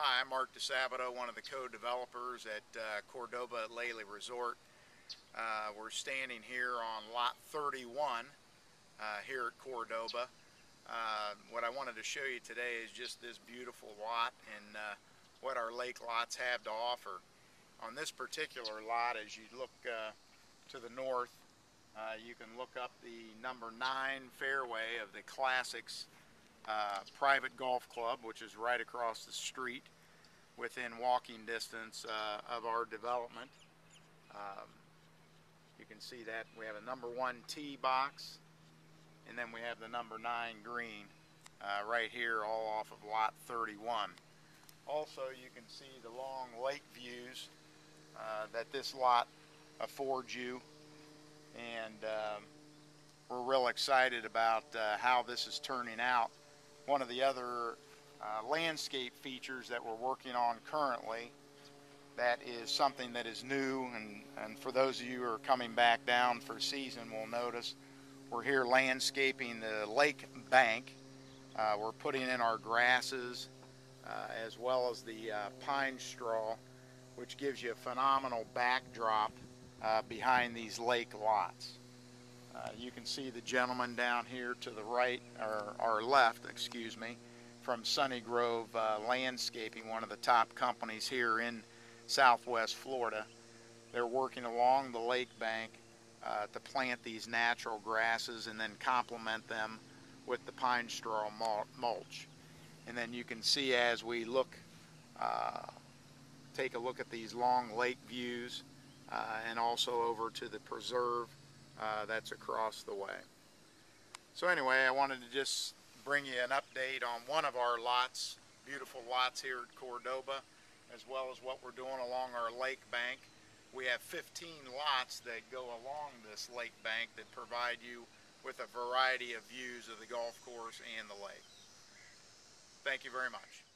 Hi, I'm Mark DiSabato, one of the co-developers at uh, Cordoba Lely Resort. Uh, we're standing here on lot 31 uh, here at Cordoba. Uh, what I wanted to show you today is just this beautiful lot and uh, what our lake lots have to offer. On this particular lot, as you look uh, to the north, you can look up the number 9 fairway of the Classics uh, private golf club, which is right across the street within walking distance uh, of our development. Um, you can see that we have a number one tee box, and then we have the number nine green uh, right here, all off of lot 31. Also, you can see the long lake views uh, that this lot affords you, and um, we're real excited about uh, how this is turning out one of the other uh, landscape features that we're working on currently that is something that is new and, and for those of you who are coming back down for season will notice we're here landscaping the lake bank. Uh, we're putting in our grasses uh, as well as the uh, pine straw which gives you a phenomenal backdrop uh, behind these lake lots uh, you can see the gentleman down here to the right, or, or left, excuse me, from Sunny Grove uh, Landscaping, one of the top companies here in southwest Florida. They're working along the lake bank uh, to plant these natural grasses and then complement them with the pine straw mulch. And then you can see as we look, uh, take a look at these long lake views uh, and also over to the preserve uh, that's across the way. So anyway, I wanted to just bring you an update on one of our lots, beautiful lots here at Cordoba, as well as what we're doing along our lake bank. We have 15 lots that go along this lake bank that provide you with a variety of views of the golf course and the lake. Thank you very much.